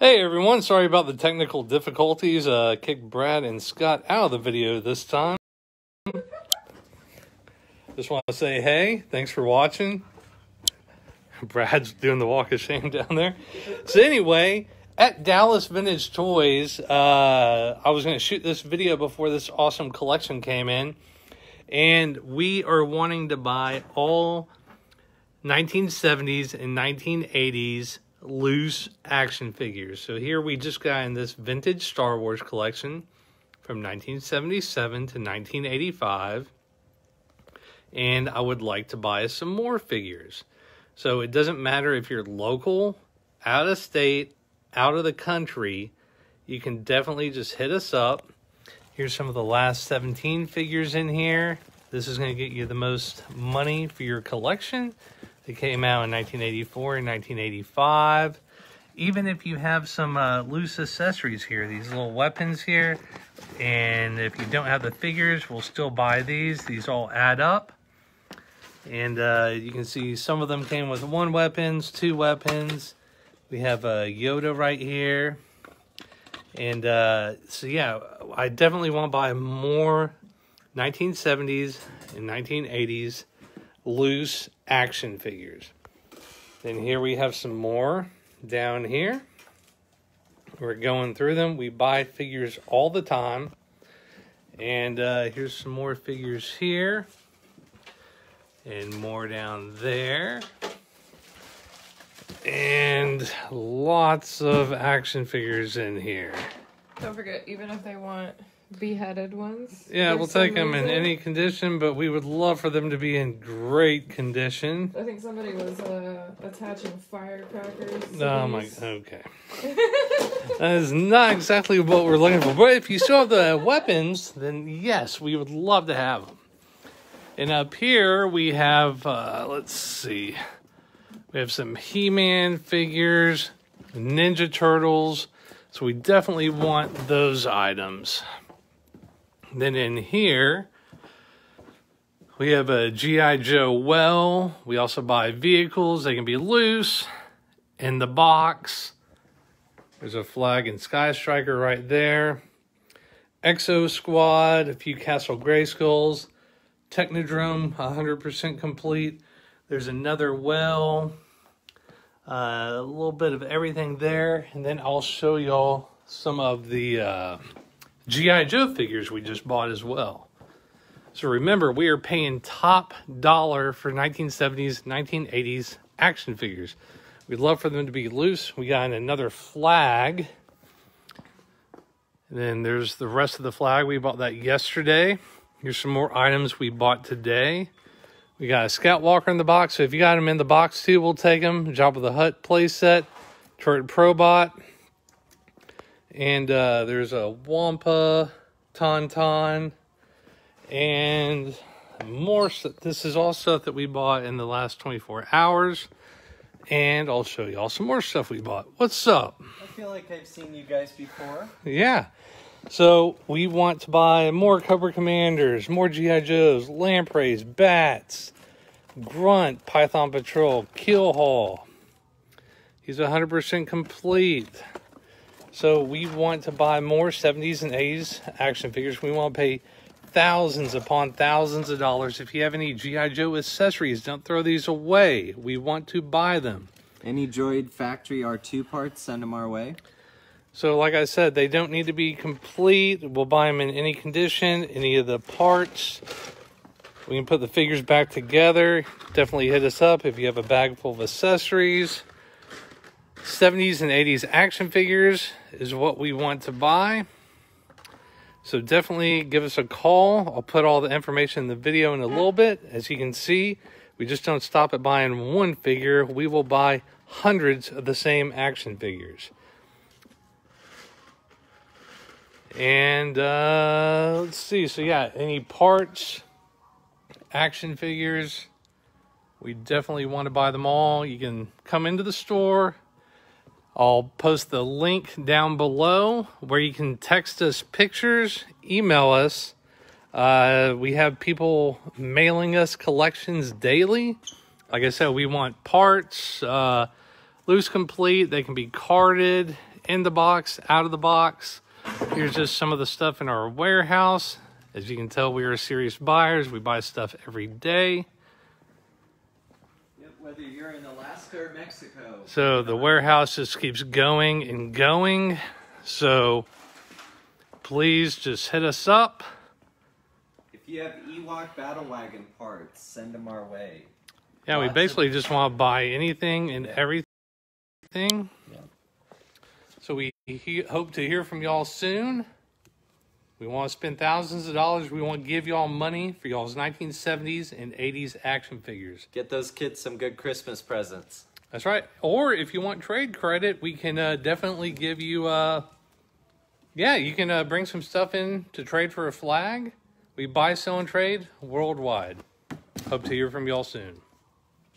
Hey everyone, sorry about the technical difficulties. Uh, kicked Brad and Scott out of the video this time. Just want to say hey, thanks for watching. Brad's doing the walk of shame down there. So anyway, at Dallas Vintage Toys, uh, I was going to shoot this video before this awesome collection came in, and we are wanting to buy all 1970s and 1980s loose action figures. So here we just got in this vintage Star Wars collection from 1977 to 1985. And I would like to buy some more figures. So it doesn't matter if you're local, out of state, out of the country, you can definitely just hit us up. Here's some of the last 17 figures in here. This is going to get you the most money for your collection. They came out in 1984 and 1985. Even if you have some uh, loose accessories here, these little weapons here, and if you don't have the figures, we'll still buy these. These all add up. And uh, you can see some of them came with one weapons, two weapons. We have a Yoda right here. And uh, so, yeah, I definitely want to buy more 1970s and 1980s loose action figures. Then here we have some more down here. We're going through them. We buy figures all the time. And uh, here's some more figures here. And more down there. And lots of action figures in here. Don't forget, even if they want beheaded ones. Yeah, we'll take them in any condition, but we would love for them to be in great condition. I think somebody was uh, attaching firecrackers. Oh my, okay. that is not exactly what we're looking for. But if you still have the weapons, then yes, we would love to have them. And up here we have, uh, let's see, we have some He-Man figures, Ninja Turtles. So we definitely want those items. Then in here, we have a G.I. Joe well. We also buy vehicles. They can be loose. In the box, there's a Flagg and Sky Striker right there. Exo Squad, a few Castle Grayskulls. Technodrome, 100% complete. There's another well. Uh, a little bit of everything there. And then I'll show y'all some of the... Uh, G.I. Joe figures we just bought as well. So remember, we are paying top dollar for 1970s, 1980s action figures. We'd love for them to be loose. We got another Flagg. And then there's the rest of the Flagg. We bought that yesterday. Here's some more items we bought today. We got a Scout Walker in the box. So if you got them in the box too, we'll take them. Jabba the Hutt playset. Turret Probot. And uh, there's a Wampa, Tauntaun, and more. This is all stuff that we bought in the last 24 hours. And I'll show you all some more stuff we bought. What's up? I feel like I've seen you guys before. Yeah. So we want to buy more Cobra Commanders, more G.I. Joes, Lampreys, Bats, Grunt, Python Patrol, Keelhaul. He's 100% complete. So we want to buy more 70s and 80s action figures. We want to pay thousands upon thousands of dollars. If you have any G.I. Joe accessories, don't throw these away. We want to buy them. Any Droid Factory R2 parts, send them our way. So like I said, they don't need to be complete. We'll buy them in any condition, any of the parts. We can put the figures back together. Definitely hit us up if you have a bag full of accessories. 70s and 80s action figures is what we want to buy. So definitely give us a call. I'll put all the information in the video in a little bit. As you can see, we just don't stop at buying one figure. We will buy hundreds of the same action figures. And uh, let's see. So yeah, any parts, action figures, we definitely want to buy them all. You can come into the store, I'll post the link down below where you can text us pictures, email us. Uh, we have people mailing us collections daily. Like I said, we want parts, uh, loose complete. They can be carded. in the box, out of the box. Here's just some of the stuff in our warehouse. As you can tell, we are serious buyers. We buy stuff every day. Whether you're in Alaska or Mexico. So the warehouse just keeps going and going. So please just hit us up. If you have Ewok Battle Wagon parts, send them our way. Yeah, we Lots of- basically just want to buy anything and everything. Yeah. So we he- hope to hear from y'all soon. We want to spend thousands of dollars. We want to give y'all money for y'all's 1970s and 80s action figures. Get those kids some good Christmas presents. That's right. Or if you want trade credit, we can uh, definitely give you. Uh, yeah, you can uh, bring some stuff in to trade for a Flagg. We buy, sell, and trade worldwide. Hope to hear from y'all soon.